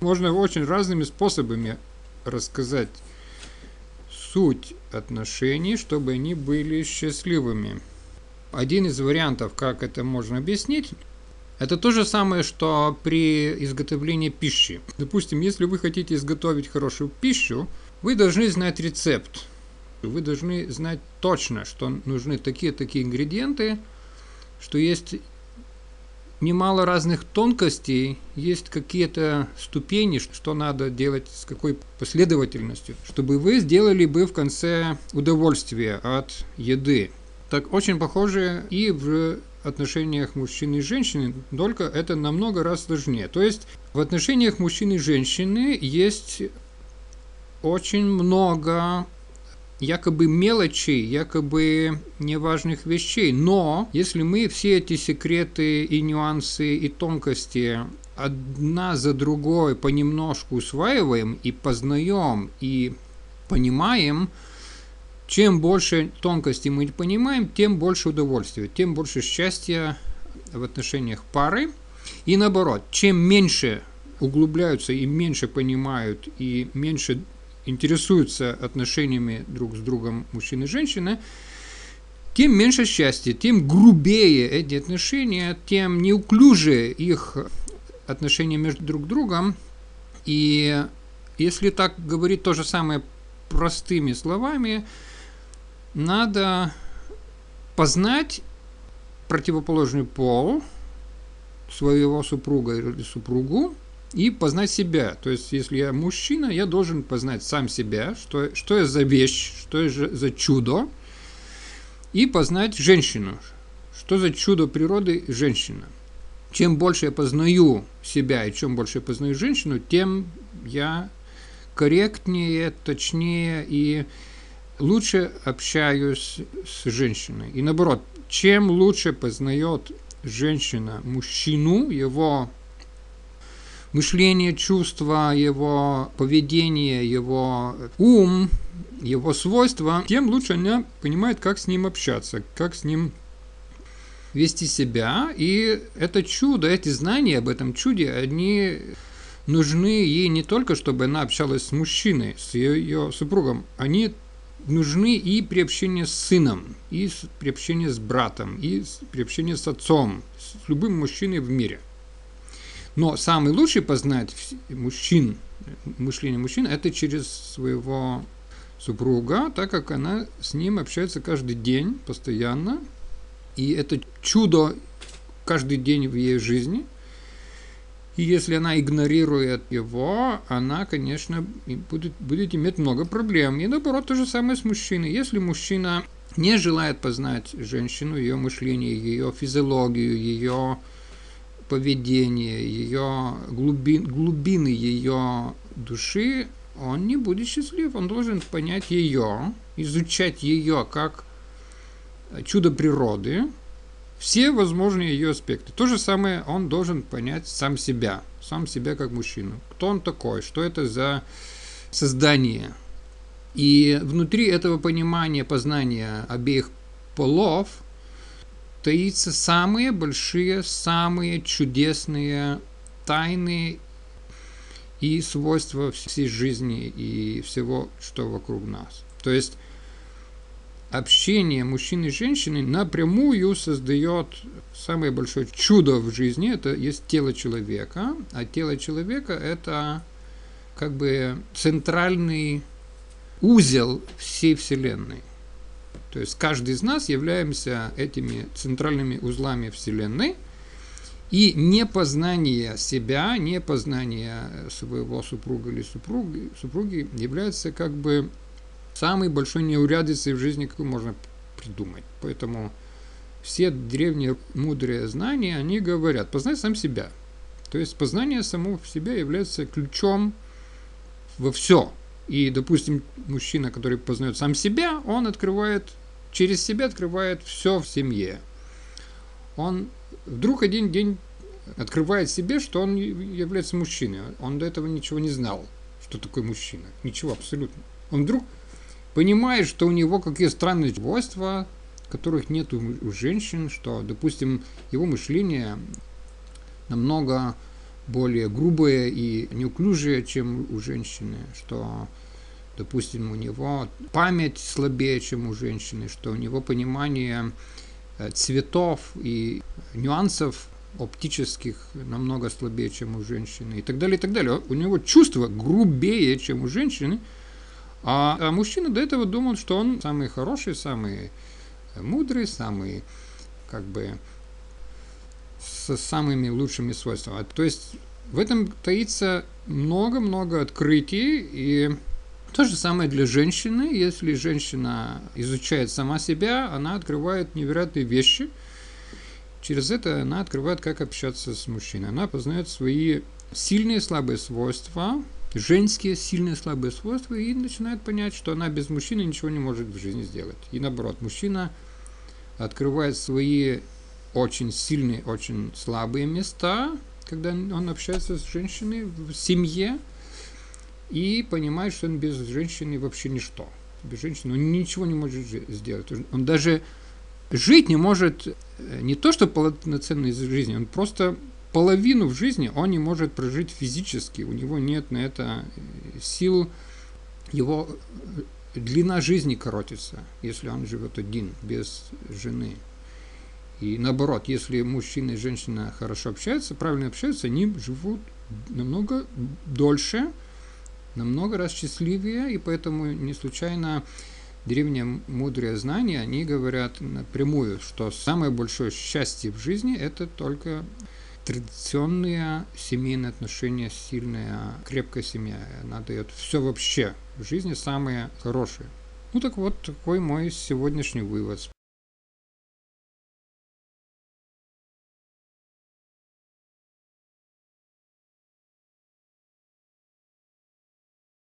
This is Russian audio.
Можно очень разными способами рассказать суть отношений, чтобы они были счастливыми. Один из вариантов, как это можно объяснить, это то же самое, что при изготовлении пищи. Допустим, если вы хотите изготовить хорошую пищу, вы должны знать рецепт. Вы должны знать точно, что нужны такие-такие ингредиенты, что есть немало разных тонкостей, есть какие-то ступени, что надо делать, с какой последовательностью, чтобы вы сделали бы в конце удовольствие от еды. Так очень похоже и в отношениях мужчины и женщины, только это намного раз сложнее. То есть в отношениях мужчины и женщины есть очень много якобы мелочей, якобы неважных вещей. Но если мы все эти секреты и нюансы и тонкости одна за другой понемножку усваиваем и познаем и понимаем, чем больше тонкостей мы понимаем, тем больше удовольствия, тем больше счастья в отношениях пары. И наоборот, чем меньше углубляются и меньше понимают, и меньше интересуются отношениями друг с другом мужчины и женщины, тем меньше счастья, тем грубее эти отношения, тем неуклюже их отношения между друг другом. И если так говорить то же самое простыми словами, надо познать противоположный пол своего супруга или супругу и познать себя. То есть, если я мужчина, я должен познать сам себя, что, что я за вещь, что я за чудо, и познать женщину, что за чудо природы женщина. Чем больше я познаю себя и чем больше я познаю женщину, тем я корректнее, точнее и лучше общаюсь с женщиной. И наоборот, чем лучше познает женщина мужчину, его мышление, чувства, его поведение, его ум, его свойства, тем лучше она понимает, как с ним общаться, как с ним вести себя. И это чудо, эти знания об этом чуде, они нужны ей не только, чтобы она общалась с мужчиной, с ее супругом, они нужны и при общении с сыном, и при общении с братом, и при общении с отцом, с любым мужчиной в мире. Но самый лучший познать мужчин, мышление мужчин, это через своего супруга, так как она с ним общается каждый день, постоянно. И это чудо каждый день в ее жизни – и если она игнорирует его, она, конечно, будет, будет иметь много проблем. И наоборот, то же самое с мужчиной. Если мужчина не желает познать женщину, ее мышление, ее физиологию, ее поведение, ее глубин, глубины ее души, он не будет счастлив. Он должен понять ее, изучать ее как чудо природы, все возможные ее аспекты. То же самое он должен понять сам себя, сам себя как мужчину. Кто он такой, что это за создание. И внутри этого понимания, познания обеих полов таится самые большие, самые чудесные тайны и свойства всей жизни и всего, что вокруг нас. То есть общение мужчины и женщины напрямую создает самое большое чудо в жизни. Это есть тело человека, а тело человека это как бы центральный узел всей Вселенной. То есть каждый из нас являемся этими центральными узлами Вселенной, и непознание себя, непознание своего супруга или супруги, супруги является как бы самой большой неурядицей в жизни, какую можно придумать. Поэтому все древние мудрые знания, они говорят, познай сам себя. То есть познание самого себя является ключом во все. И, допустим, мужчина, который познает сам себя, он открывает, через себя открывает все в семье. Он вдруг один день открывает себе, что он является мужчиной. Он до этого ничего не знал, что такое мужчина. Ничего абсолютно. Он вдруг понимает, что у него какие странные свойства, которых нет у, женщин, что, допустим, его мышление намного более грубые и неуклюжие, чем у женщины, что, допустим, у него память слабее, чем у женщины, что у него понимание э, цветов и нюансов оптических намного слабее, чем у женщины и так далее, и так далее. У него чувство грубее, чем у женщины, а, а мужчина до этого думал, что он самый хороший, самый мудрый, самый как бы с самыми лучшими свойствами. То есть в этом таится много-много открытий, и то же самое для женщины. Если женщина изучает сама себя, она открывает невероятные вещи. Через это она открывает, как общаться с мужчиной. Она познает свои сильные и слабые свойства, женские сильные слабые свойства, и начинает понять, что она без мужчины ничего не может в жизни сделать. И наоборот, мужчина открывает свои очень сильные, очень слабые места, когда он общается с женщиной в семье, и понимает, что он без женщины вообще ничто. Без женщины он ничего не может сделать. Он даже жить не может э, не то, что полноценной жизни, он просто половину в жизни он не может прожить физически, у него нет на это э, сил, его э, длина жизни коротится, если он живет один, без жены. И наоборот, если мужчина и женщина хорошо общаются, правильно общаются, они живут намного дольше, намного раз счастливее, и поэтому не случайно древние мудрые знания, они говорят напрямую, что самое большое счастье в жизни – это только традиционные семейные отношения, сильная, крепкая семья. Она дает все вообще в жизни самое хорошее. Ну так вот, такой мой сегодняшний вывод.